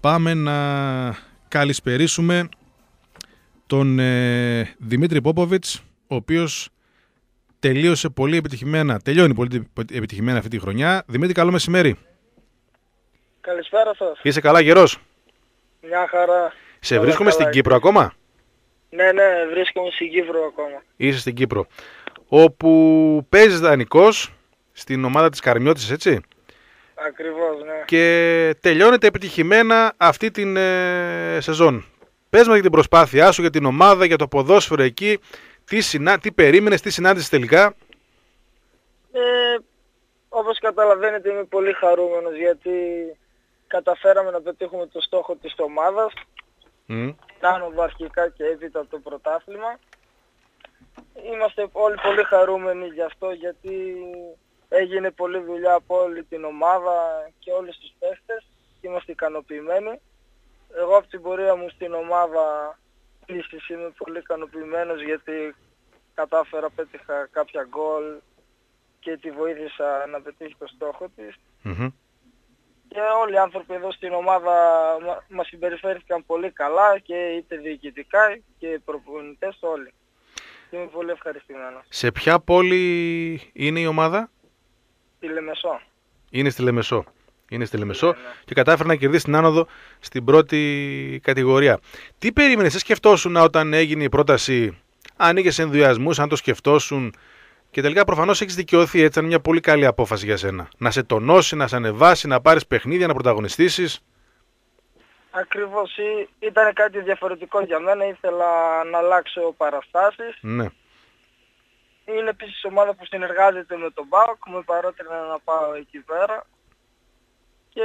πάμε να καλησπερίσουμε τον ε, Δημήτρη Πόποβιτς, ο οποίος τελείωσε πολύ επιτυχημένα, τελειώνει πολύ επιτυχημένα αυτή τη χρονιά. Δημήτρη, καλό μεσημέρι. Καλησπέρα σας. Είσαι καλά γερός; Μια χαρά. Σε Όλα βρίσκουμε καλά, στην Κύπρο ακόμα; Ναι, ναι, βρίσκομαι στην Κύπρο ακόμα. Είσαι στην Κύπρο. Όπου παίζεις δανεικός στην ομάδα της Καρμιώτης, έτσι; Ακριβώς, ναι. Και τελειώνεται επιτυχημένα αυτή την ε, σεζόν. Πες μας για την προσπάθειά σου, για την ομάδα, για το ποδόσφαιρο εκεί. Τι, συνα... τι περίμενες, τι συνάντησες τελικά; Ε, όπως καταλαβαίνετε είμαι πολύ χαρούμενος γιατί καταφέραμε να πετύχουμε το στόχο της ομάδας. Μμ. Κάνουμε αρχικά και έπειτα το πρωτάθλημα. Είμαστε όλοι πολύ χαρούμενοι γι' αυτό γιατί έγινε πολλή δουλειά από όλη την ομάδα και όλους τους παίχτες. Είμαστε ικανοποιημένοι. Εγώ από την πορεία μου στην ομάδα επίσης είμαι πολύ ικανοποιημένος γιατί κατάφερα, πέτυχα κάποια γκολ και τη βοήθησα να πετύχει το στόχο της. Μμμ. Και όλοι οι άνθρωποι εδώ στην ομάδα μα- μας συμπεριφέρθηκαν πολύ καλά και είτε διοικητικά και οι προπονητές όλοι. Είμαι πολύ ευχαριστημένος. Σε ποια πόλη είναι η ομάδα; Τη Λεμεσό. Είναι στη Λεμεσό. Είναι στη Λεμεσό Ναι, ναι. και κατάφερε να κερδίσει την άνοδο στην πρώτη κατηγορία. Τι περίμενες, τι σκεφτόσουν όταν έγινε η πρόταση, αν είχες ενθουσιασμού, αν το σκεφτόσουν. Και τελικά προφανώς έχεις δικαιωθεί. Έτσι, ήταν μια πολύ καλή απόφαση για σένα. Να σε τονώσει, να σε ανεβάσει, να πάρεις παιχνίδια, να πρωταγωνιστήσεις. Ακριβώς ή- ήταν κάτι διαφορετικό για μένα. Ήθελα να αλλάξω παραστάσεις. Ναι. Είναι επίσης ομάδα που συνεργάζεται με τον ΠΑΟΚ. Με παρότρινε να πάω εκεί πέρα. Και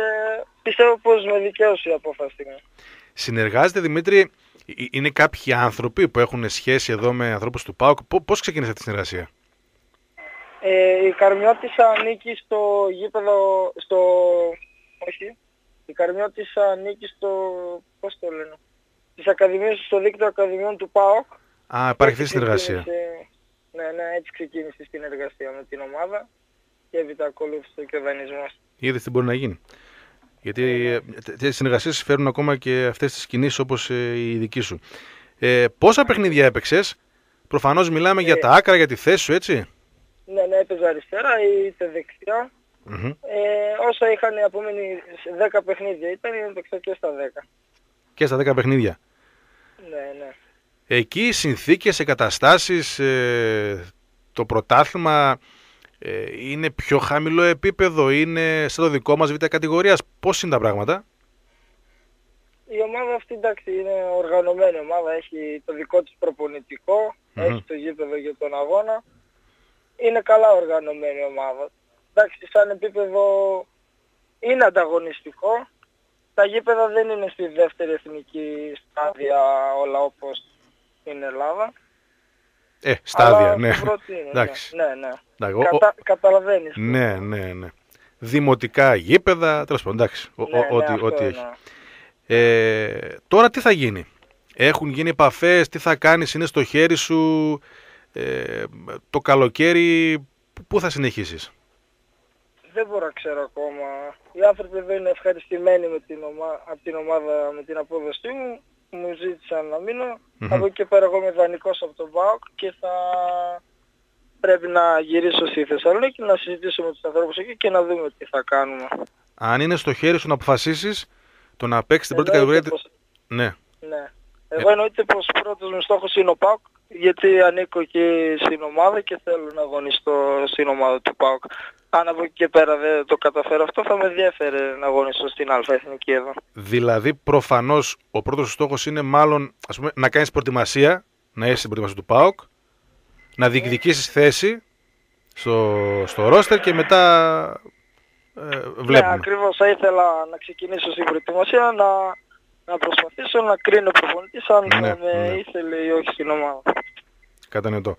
πιστεύω πως με δικαίωσε η απόφαση μου. Συνεργάζεται Δημήτρη, ε- είναι κάποιοι άνθρωποι που έχουν σχέση εδώ με ανθρώπους του ΠΑΟΚ. Πώς ξεκίνησε αυτή η συνεργασία; Ε, η Καρμιώτισσα ανήκει στο γήπεδο, στο... όχι. Η Καρμιώτισσα ανήκει στο... πώς το λένε. Στις ακαδημίες, στο δίκτυο ακαδημιών του ΠΑΟΚ. Α, υπάρχει αυτή η Έτσι συνεργασία. ξεκίνησε- Ναι, ναι, έτσι ξεκίνησε η συνεργασία με την ομάδα και έπειτα ακολούθησε και ο δανεισμός. Είδε τι μπορεί να γίνει. Γιατί ε, τέτοιες συνεργασίες φέρνουν ακόμα και αυτές τις κινήσεις όπως η δική σου. Ε, πόσα παιχνίδια έπαιξες, Προφανώς μιλάμε για Ε. τα άκρα, για τη θέση σου, έτσι; Ναι, ναι, έπαιζα αριστερά ή είτε δεξιά. Μμμ. Ε, όσα είχαν οι επόμενοι 10 παιχνίδια ήταν, έπαιξα και στα 10. Και στα 10 παιχνίδια. Ναι, ναι. Εκεί οι συνθήκες, οι καταστάσεις, το πρωτάθλημα ε, είναι πιο χαμηλό επίπεδο, είναι σε το δικό μας β' κατηγορίας. Πώς είναι τα πράγματα; Η ομάδα αυτή εντάξει είναι οργανωμένη ομάδα, έχει το δικό της προπονητικό, Μμμ. έχει το γήπεδο για τον αγώνα. Είναι καλά οργανωμένη η ομάδα. Εντάξει, σαν επίπεδο είναι ανταγωνιστικό. Τα γήπεδα δεν είναι στη δεύτερη εθνική στάδια όλα όπως στην Ελλάδα. Ε, στάδια, αλλά ναι. στην πρώτη είναι, Εντάξει. ναι, ναι. ναι. Εντάξει, ο- ο- Κατα, καταλαβαίνεις. Ναι, ναι, ναι. Δημοτικά γήπεδα, τέλος πάντων, εντάξει. ο- Ναι, ο- ναι, ό,τι, αυτό ό,τι εννοώ. έχει. Ε, τώρα τι θα γίνει; Έχουν γίνει επαφές, τι θα κάνεις, είναι στο χέρι σου ε, το καλοκαίρι, πού- πού θα συνεχίσεις; Δεν μπορώ να ξέρω ακόμα. Οι άνθρωποι εδώ είναι ευχαριστημένοι με την, ομα... από την ομάδα, με την απόδοσή μου. Μου ζήτησαν να μείνω. Μμμ. Από εκεί και πέρα εγώ είμαι δανεικός από τον ΠΑΟΚ και θα πρέπει να γυρίσω στη Θεσσαλονίκη να συζητήσω με τους ανθρώπους εκεί και να δούμε τι θα κάνουμε. Αν είναι στο χέρι σου να αποφασίσεις το να παίξεις την πρώτη Εννοείται κατηγορία... πως- Ναι, Ναι. Εγώ εννοείται πως πρώτος μου στόχος είναι ο ΠΑΟΚ γιατί ανήκω εκεί στην ομάδα και θέλω να αγωνιστώ στην ομάδα του ΠΑΟΚ. Αν από εκεί και πέρα δεν το καταφέρω αυτό θα με ενδιαφέρε να αγωνιστώ στην Α Εθνική εδώ. δηλαδή προφανώς ο πρώτος σου στόχος είναι μάλλον ας πούμε, να κάνεις προετοιμασία, να είσαι στην προετοιμασία του ΠΑΟΚ, να διεκδικήσεις θέση στο, στο ρόστερ και μετά ε, Ναι, βλέπουμε. ακριβώς θα ήθελα να ξεκινήσω στην προετοιμασία, να, να προσπαθήσω να κρίνω προπονητής αν Ναι, με ναι. ήθελε ή όχι στην ομάδα. Κατανοητό.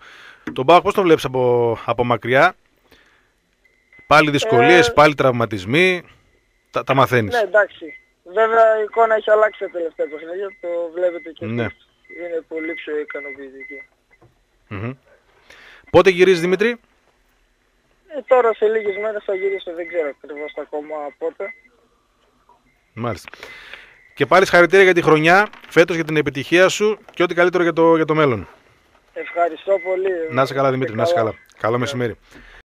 Τον ΠΑΟΚ πώς τον βλέπεις από, από μακριά; Πάλι δυσκολίες, Ε, πάλι τραυματισμοί. Τα, τα μαθαίνεις. Ναι, εντάξει. Βέβαια η εικόνα έχει αλλάξει τα τελευταία παιχνίδια, το βλέπετε και Ναι. εσείς. Είναι πολύ πιο ικανοποιητική. Μμμ. Πότε γυρίζεις Δημήτρη; Ε, τώρα σε λίγες μέρες θα γυρίσω, δεν ξέρω ακριβώς ακόμα πότε. Μάλιστα. Και πάλι συγχαρητήρια για τη χρονιά, φέτος για την επιτυχία σου και ό,τι καλύτερο για το, για το μέλλον. Ευχαριστώ πολύ. Να είσαι καλά, Δημήτρη, να είσαι καλά. Καλό μεσημέρι.